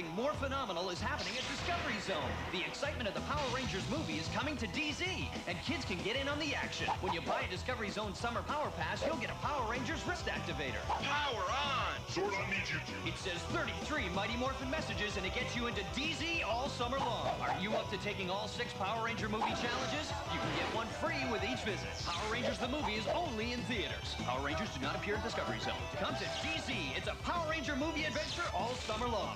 Something morphenomenal is happening at Discovery Zone. The excitement of the Power Rangers movie is coming to DZ, and kids can get in on the action. When you buy a Discovery Zone Summer Power Pass, you'll get a Power Rangers wrist activator. Power on! Sword, I need you to. It says 33 Mighty Morphin messages, and it gets you into DZ all summer long. Are you up to taking all six Power Ranger movie challenges? You can get one free with each visit. Power Rangers the movie is only in theaters. Power Rangers do not appear at Discovery Zone. Comes at DZ. It's a Power Ranger movie adventure all summer long.